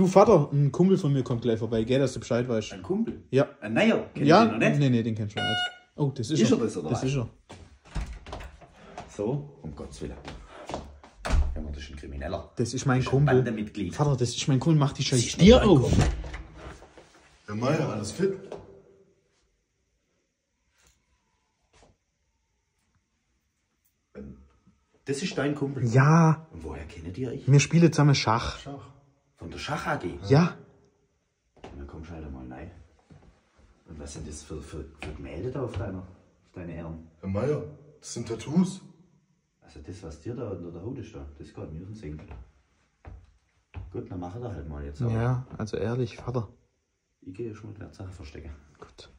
Du Vater, ein Kumpel von mir kommt gleich vorbei, gell, dass du Bescheid weißt. Ein Kumpel? Ja. Ein neuer? Kennt Ja, ihr noch nicht? nee, nee, den kennst du noch nicht. Oh, das ist, Ist er. er das, oder das was? ist er. So, um Gottes Willen. Ja, das ist ein Krimineller. Das ist mein ein Kumpel. Bandemitglied. Vater, das ist mein Kumpel, mach die scheiß ist Stier mein auf. Kumpel. Herr Meier, alles fit? Das ist dein Kumpel. Ja, Und woher kennt ihr euch? wir spielen zusammen Schach. Schach. Von der Schach AG. Ja, Dann kommst du halt einmal rein. Und was sind das für, für, für Gemälde da auf deiner, auf deine Ehren? Herr Meier, das sind Tattoos. Also das, was dir da unter der Haut ist, da, das geht mir auf den Senkel. Gut, dann machen wir halt mal jetzt. aber ja, also ehrlich, Vater. Ich gehe schon mal die Wertsache verstecken. Gut.